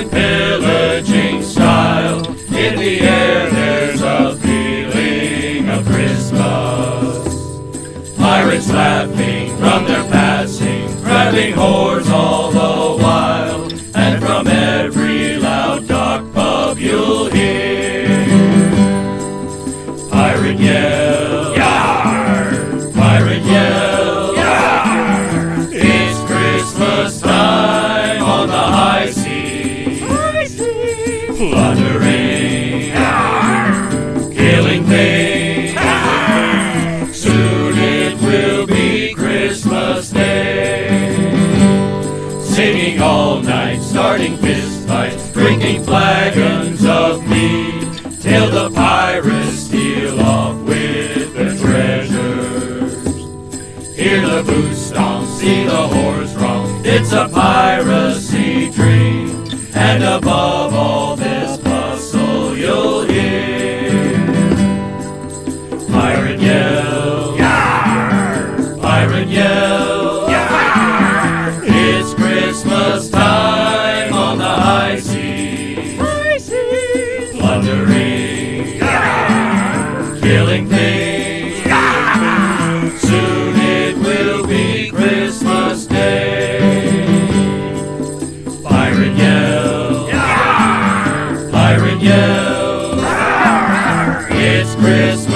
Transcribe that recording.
in pillaging style. In the air there's a feeling of Christmas. Pirates laughing from their passing, grabbing whores all the while. And from every loud dark pub you'll hear Pirate yell, Pirate yell, It's Christmas time on the high- plundering, killing things. Soon it will be Christmas Day. Singing all night, starting fist fights, drinking flagons of mead, till the pirates steal off with their treasures. Hear the boots stomp, see the horse romp. It's a piracy Pirate yell, Yar! It's Christmas time on the high seas, plundering, Yar! killing things. Soon it will be Christmas Day. Pirate yell, Pirate yell, It's Christmas.